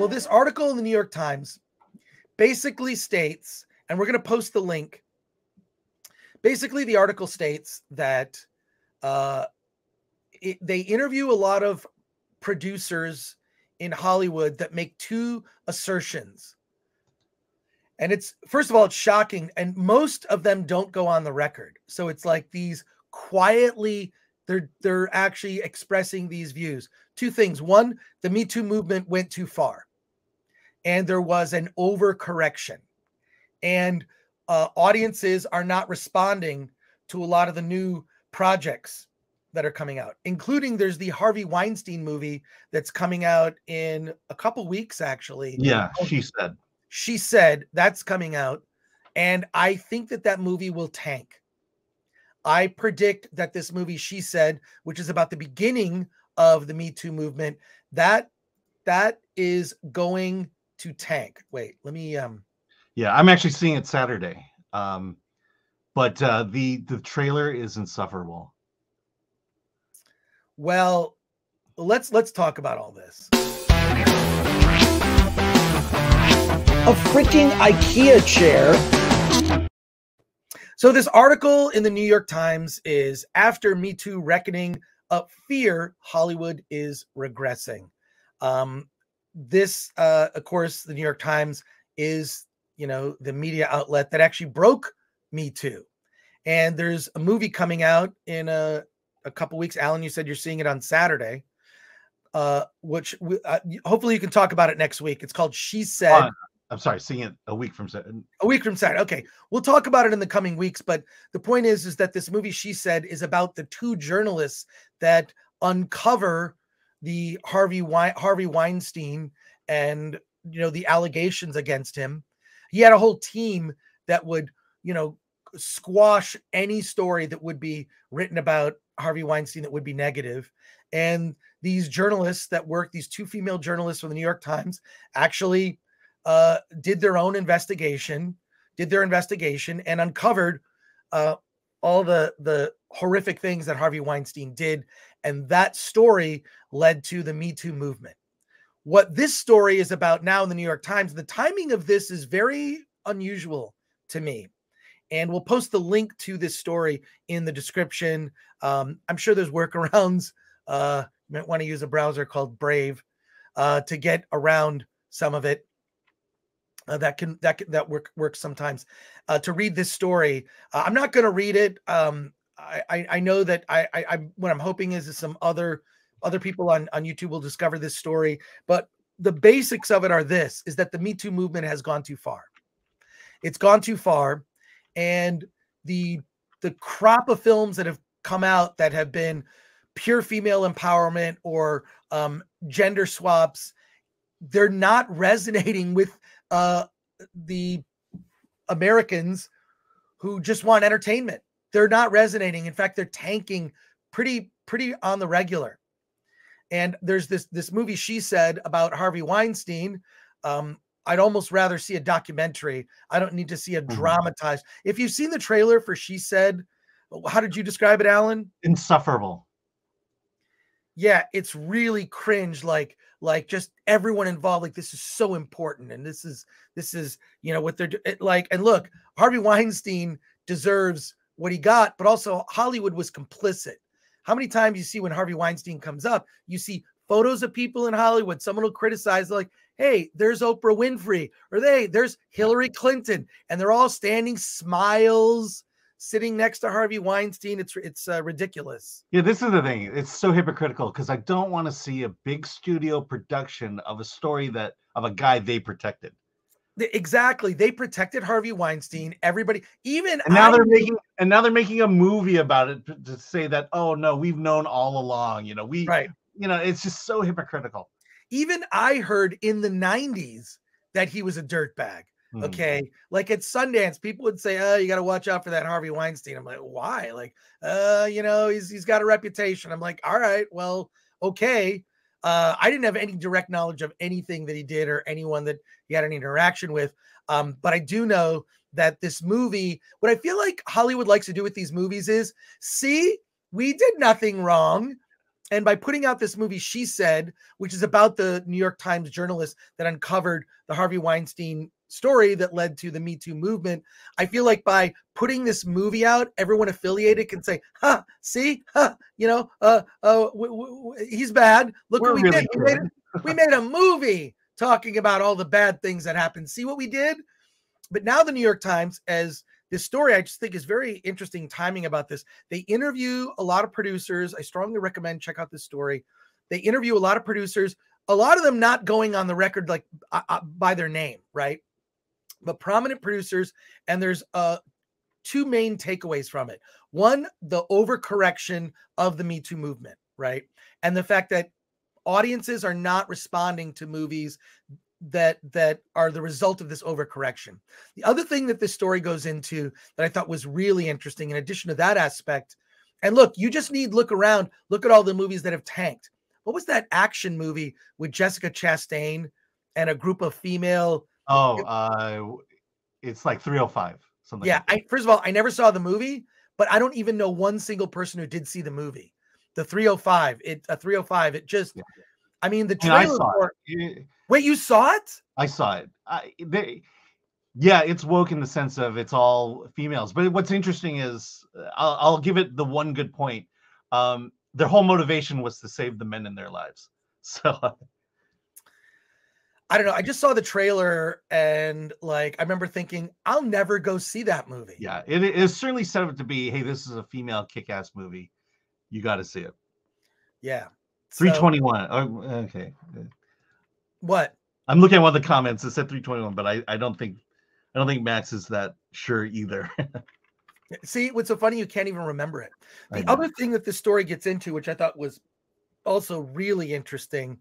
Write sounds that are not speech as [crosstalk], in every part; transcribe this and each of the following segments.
well, this article in the New York Times basically states, and we're going to post the link. Basically, the article states that uh, it, they interview a lot of producers in Hollywood that make two assertions. And it's first of all, it's shocking, and most of them don't go on the record. So it's like these quietly, they're they're actually expressing these views. Two things. One, the Me Too movement went too far, and there was an overcorrection, and uh, audiences are not responding to a lot of the new projects that are coming out, including there's the Harvey Weinstein movie that's coming out in a couple weeks, actually. Yeah, she said. She said that's coming out. And I think that that movie will tank. I predict that this movie, she said, which is about the beginning of the Me Too movement, that that is going to tank. Wait, let me um Yeah, I'm actually seeing it Saturday. Um but uh the the trailer is insufferable. Well, let's let's talk about all this. A freaking IKEA chair. So this article in the New York Times is after Me Too reckoning up fear, Hollywood is regressing. Um, this, uh, of course, the New York Times is, you know, the media outlet that actually broke Me Too. And there's a movie coming out in a a couple weeks. Alan, you said you're seeing it on Saturday, uh, which we, uh, hopefully you can talk about it next week. It's called She Said. Uh, I'm sorry, seeing it a week from Saturday. A week from Saturday. Okay, we'll talk about it in the coming weeks. But the point is, is that this movie She Said is about the two journalists that uncover the Harvey Wein- Harvey Weinstein and you know the allegations against him. He had a whole team that would you know squash any story that would be written about Harvey Weinstein that would be negative. And these journalists that work, these two female journalists from the New York Times, actually uh, did their own investigation, did their investigation, and uncovered uh, all the the horrific things that Harvey Weinstein did, and that story led to the Me Too movement. What this story is about now in the New York Times, the timing of this is very unusual to me and we'll post the link to this story in the description. Um, I'm sure there's workarounds. Uh, you might want to use a browser called Brave uh, to get around some of it. Uh, that can that can, that work works sometimes. Uh, to read this story, uh, I'm not going to read it. Um, I, I, know that I, I I what I'm hoping is, is some other other people on on YouTube will discover this story. But the basics of it are this: is that the Me Too movement has gone too far. It's gone too far and the the crop of films that have come out that have been pure female empowerment or um, gender swaps they're not resonating with uh, the americans who just want entertainment they're not resonating in fact they're tanking pretty pretty on the regular and there's this this movie she said about harvey weinstein um, I'd almost rather see a documentary. I don't need to see a mm-hmm. dramatized. If you've seen the trailer for She Said, how did you describe it, Alan? Insufferable. Yeah, it's really cringe. Like, like just everyone involved. Like, this is so important, and this is this is you know what they're it, like. And look, Harvey Weinstein deserves what he got, but also Hollywood was complicit. How many times you see when Harvey Weinstein comes up, you see photos of people in Hollywood. Someone will criticize, like, hey, there's Oprah Winfrey, or hey, there's Hillary Clinton, and they're all standing smiles, sitting next to Harvey Weinstein. It's it's uh, ridiculous. Yeah, this is the thing. It's so hypocritical because I don't want to see a big studio production of a story that of a guy they protected. Exactly. They protected Harvey Weinstein. Everybody, even and now I, they're making and now they're making a movie about it to say that oh no, we've known all along. You know, we right. You know, it's just so hypocritical even I heard in the 90s that he was a dirtbag. Mm. Okay. Like at Sundance, people would say, Oh, you got to watch out for that Harvey Weinstein. I'm like, why? Like, uh, you know, he's he's got a reputation. I'm like, all right, well, okay. Uh, I didn't have any direct knowledge of anything that he did or anyone that he had any interaction with. Um, but I do know that this movie, what I feel like Hollywood likes to do with these movies is see, we did nothing wrong and by putting out this movie, she said, which is about the New York Times journalist that uncovered the Harvey Weinstein story that led to the Me Too movement. I feel like by putting this movie out, everyone affiliated can say, "Huh, see, huh, you know, uh, uh, w- w- he's bad. Look We're what we really did. We made, a, [laughs] we made a movie talking about all the bad things that happened. See what we did." But now the New York Times, as this story I just think is very interesting timing about this. They interview a lot of producers. I strongly recommend check out this story. They interview a lot of producers, a lot of them not going on the record like uh, uh, by their name, right? But prominent producers, and there's uh two main takeaways from it. One, the overcorrection of the Me Too movement, right? And the fact that audiences are not responding to movies that that are the result of this overcorrection. The other thing that this story goes into that I thought was really interesting, in addition to that aspect, and look, you just need look around, look at all the movies that have tanked. What was that action movie with Jessica Chastain and a group of female? Oh, uh, it's like 305. Something. Yeah, like I first of all, I never saw the movie, but I don't even know one single person who did see the movie. The 305, it a 305. It just, yeah. I mean, the trailer. For, it Wait, you saw it? I saw it. I, they, yeah, it's woke in the sense of it's all females. But what's interesting is uh, I'll, I'll give it the one good point. Um, their whole motivation was to save the men in their lives. [laughs] So I don't know. I just saw the trailer and like I remember thinking, I'll never go see that movie. Yeah, it is certainly set up to be, hey, this is a female kick-ass movie. You got to see it. Yeah. 321. So, oh, okay. What? I'm looking at one of the comments. It said 321, but I, I don't think I don't think Max is that sure either. [laughs] See, what's so funny, you can't even remember it. The other thing that the story gets into, which I thought was also really interesting,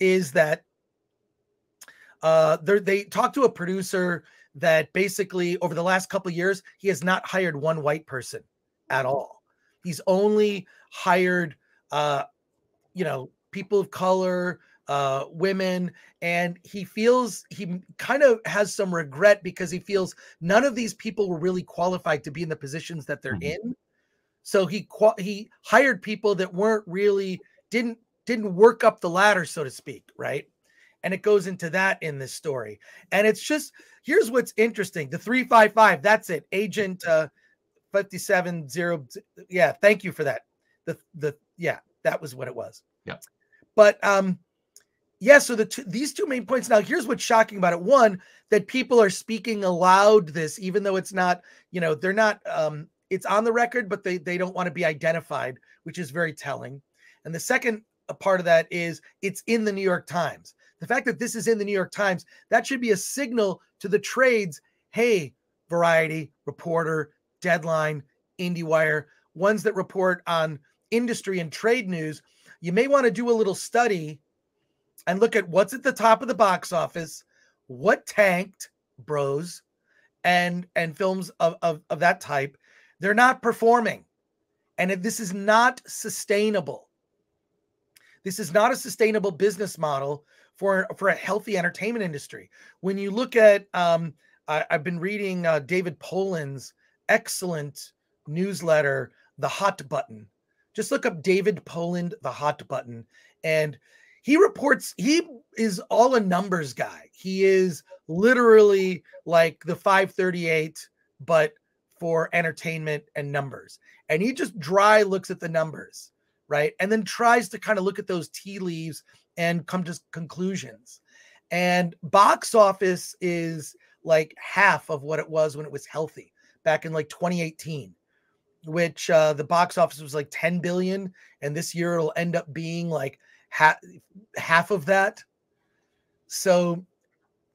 is that uh they talked to a producer that basically over the last couple years he has not hired one white person at all. He's only hired uh you know people of color, uh, women, and he feels he kind of has some regret because he feels none of these people were really qualified to be in the positions that they're mm-hmm. in. So he he hired people that weren't really didn't didn't work up the ladder, so to speak, right? And it goes into that in this story. And it's just here's what's interesting: the three five five. That's it, Agent uh, fifty seven zero. Yeah, thank you for that. The the yeah, that was what it was. Yeah. But um, yeah, so the two, these two main points. Now, here's what's shocking about it: one, that people are speaking aloud this, even though it's not, you know, they're not. Um, it's on the record, but they they don't want to be identified, which is very telling. And the second uh, part of that is it's in the New York Times. The fact that this is in the New York Times that should be a signal to the trades. Hey, Variety, Reporter, Deadline, IndieWire, ones that report on industry and trade news. You may want to do a little study and look at what's at the top of the box office, what tanked, bros, and and films of, of, of that type, they're not performing. And if this is not sustainable, this is not a sustainable business model for, for a healthy entertainment industry. When you look at, um, I, have been reading uh, David Poland's excellent newsletter, The Hot Button. Just look up David Poland, The Hot Button, and he reports he is all a numbers guy. He is literally like the 538, but for entertainment and numbers. And he just dry looks at the numbers, right? And then tries to kind of look at those tea leaves and come to conclusions. And box office is like half of what it was when it was healthy back in like 2018 which uh, the box office was like 10 billion and this year it'll end up being like half half of that. So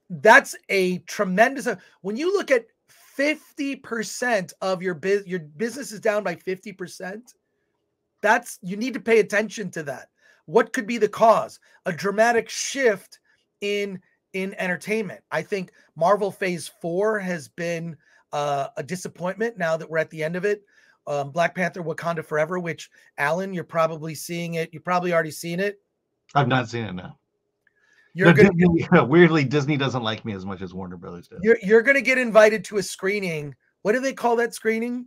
that's a tremendous when you look at 50% of your biz your business is down by 50%. That's you need to pay attention to that. What could be the cause? A dramatic shift in in entertainment. I think Marvel Phase 4 has been uh, a disappointment now that we're at the end of it um, Black Panther Wakanda Forever, which Alan, you're probably seeing it. You probably already seen it. I've not seen it now. You're gonna, Disney, [laughs] weirdly, Disney doesn't like me as much as Warner Brothers does. You're you're gonna get invited to a screening. What do they call that screening?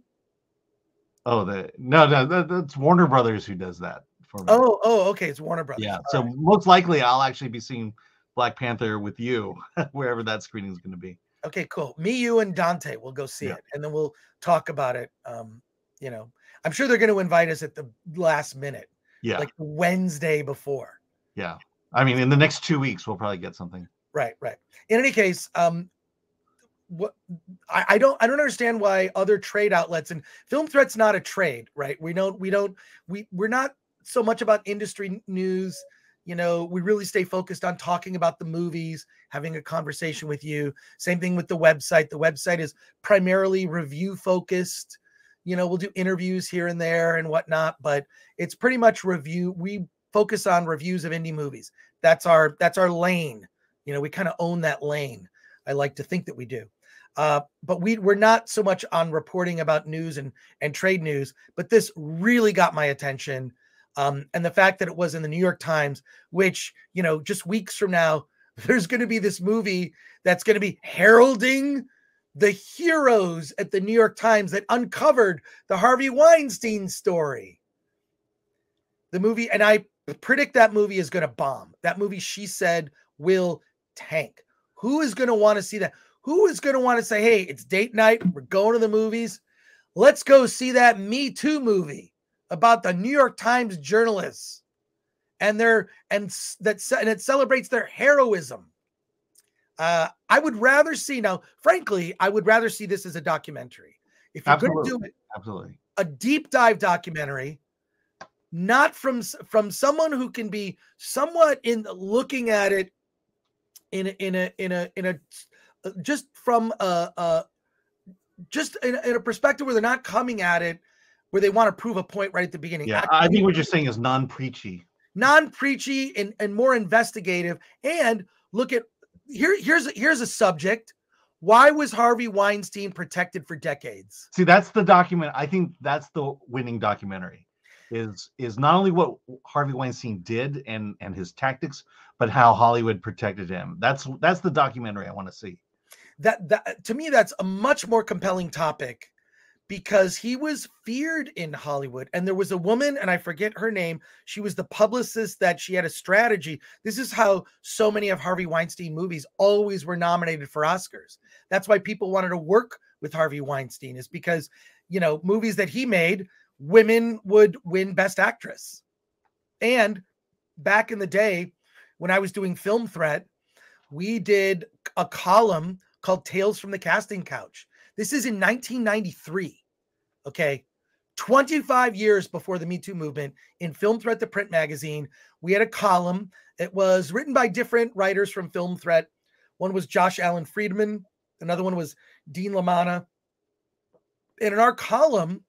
Oh, the no, no, that, that's Warner Brothers who does that for me. Oh, oh, okay. It's Warner Brothers. yeah. All So right. most likely I'll actually be seeing Black Panther with you [laughs] wherever that screening is going to be. okay, cool. Me, you, and Dante will go see Yeah. it, and then we'll talk about it. Um, you know, I'm sure they're going to invite us at the last minute, Yeah. like Wednesday before. yeah. I mean, in the next two weeks we'll probably get something. Right, right. In any case, um, what I, I don't I don't understand why other trade outlets and Film Threat's not a trade, right? We don't we don't we we're not so much about industry news. You know, we really stay focused on talking about the movies, having a conversation with you. Same thing with the website. The website is primarily review focused. You know, we'll do interviews here and there and whatnot, but it's pretty much review. We focus on reviews of indie movies. That's our that's our lane. You know, we kind of own that lane. I like to think that we do. Uh, but we we're not so much on reporting about news and and trade news. But this really got my attention, um, and the fact that it was in the New York Times, which you know, just weeks from now, [laughs] there's going to be this movie that's going to be heralding the heroes at the New York Times that uncovered the Harvey Weinstein story. The movie, and I predict that movie is going to bomb. That movie, she said, will tank. Who is going to want to see that? Who is going to want to say, hey, it's date night. We're going to the movies. Let's go see that Me Too movie about the New York Times journalists and their and that and it celebrates their heroism. Uh, I would rather see now, frankly, I would rather see this as a documentary. If you're going to do it, Absolutely. a deep dive documentary not from from someone who can be somewhat in looking at it in a, in a in a in a just from a, a just in, a- in a perspective where they're not coming at it where they want to prove a point right at the beginning Yeah. I- I think what you're saying is non-preachy. non-preachy and, and more investigative and look at here here's here's a subject why was harvey weinstein protected for decades See, that's the document. I think that's the winning documentary. Is is not only what Harvey Weinstein did and and his tactics, but how Hollywood protected him. That's that's the documentary I want to see. That that to me that's a much more compelling topic because he was feared in Hollywood. And there was a woman and I forget her name she was the publicist that she had a strategy. This is how so many of Harvey Weinstein movies always were nominated for Oscars. That's why people wanted to work with Harvey Weinstein is because you know movies that he made women would win best actress. And back in the day when I was doing film threat we did a column called Tales from the Casting Couch. This is in 1993. Okay. 25 years before the Me Too movement in Film Threat, the print magazine, we had a column. It was written by different writers from Film Threat. One was Josh Alan Friedman, another one was Dean Lamana. And in our column,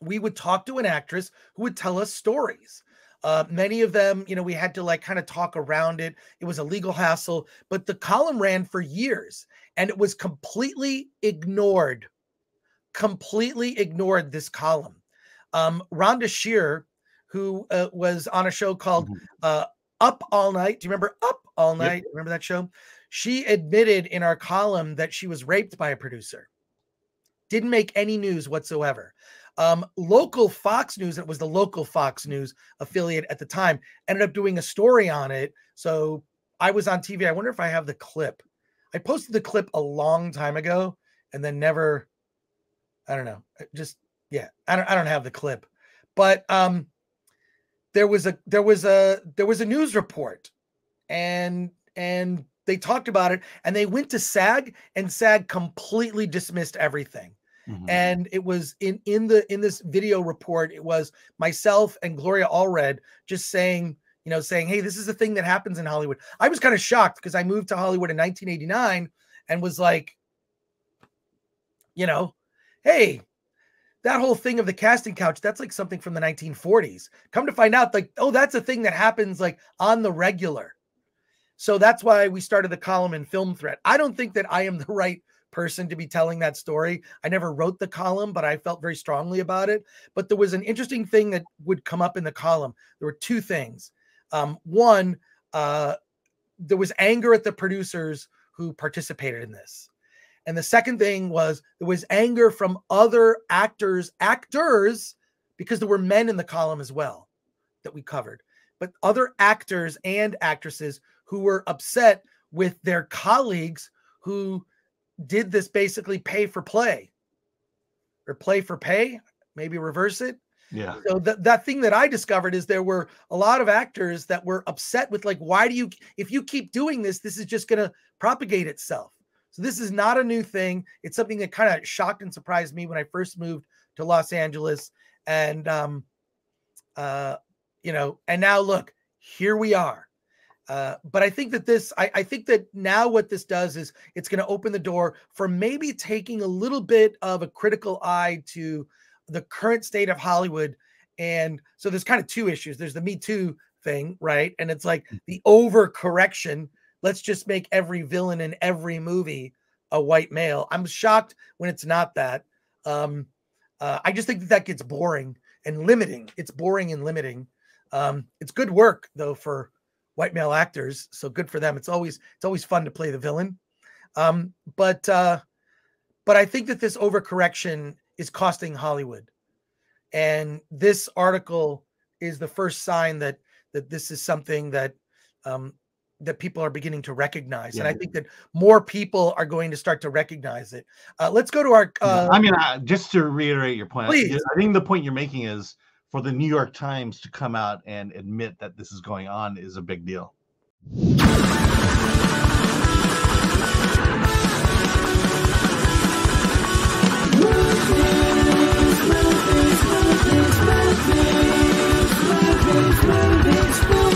we would talk to an actress who would tell us stories. Uh, many of them, you know, we had to like kind of talk around it. It was a legal hassle, but the column ran for years and it was completely ignored. Completely ignored this column. Um, Rhonda Shear, who uh, was on a show called Mhm. uh, Up All Night. Do you remember Up All Yep. Night? Remember that show? She admitted in our column that she was raped by a producer. Didn't make any news whatsoever. Um, local Fox News, it was the local Fox News affiliate at the time, ended up doing a story on it. So I was on TV. I wonder if I have the clip. I posted the clip a long time ago and then never, I don't know, just yeah, I don't I don't have the clip. But um there was a there was a there was a news report and and they talked about it and they went to SAG and SAG completely dismissed everything Mhm. and it was in in the in this video report it was myself and gloria allred just saying you know saying hey this is a thing that happens in hollywood. I was kind of shocked because i moved to hollywood in 1989 and was like you know hey that whole thing of the casting couch that's like something from the 1940s come to find out like oh that's a thing that happens like on the regular. So that's why we started the column in film threat i don't think that i am the [laughs] right person to be telling that story. I never wrote the column, but I felt very strongly about it. But there was an interesting thing that would come up in the column. There were two things. Um, one, uh, there was anger at the producers who participated in this. And the second thing was there was anger from other actors, actors, because there were men in the column as well. that we covered, but other actors and actresses who were upset with their colleagues who did this basically pay for play or play for pay, maybe reverse it. Yeah. So that that thing that I discovered is there were a lot of actors that were upset with like, why do you if you keep doing this, this is just gonna propagate itself. So this is not a new thing. It's something that kind of shocked and surprised me when I first moved to Los Angeles. And um uh you know, and now look, here we are. Uh, but I think that this, I, I think that now what this does is it's going to open the door for maybe taking a little bit of a critical eye to the current state of Hollywood. And so there's kind of two issues. There's the Me Too thing, right? And it's like the overcorrection. Let's just make every villain in every movie a white male. I'm shocked when it's not that. Um, uh, I just think that that gets boring and limiting. It's boring and limiting. Um, it's good work though for white male actors, so good for them. It's always it's always fun to play the villain. Um, but uh, but I think that this overcorrection is costing Hollywood, and this article is the first sign that that this is something that um, that people are beginning to recognize, yeah. and I think that more people are going to start to recognize it. Uh, let's go to our. Uh, I mean, uh, just to reiterate your point, please. I think the point you're making is for the New York Times to come out and admit that this is going on is a big deal. Movies, movies, movies,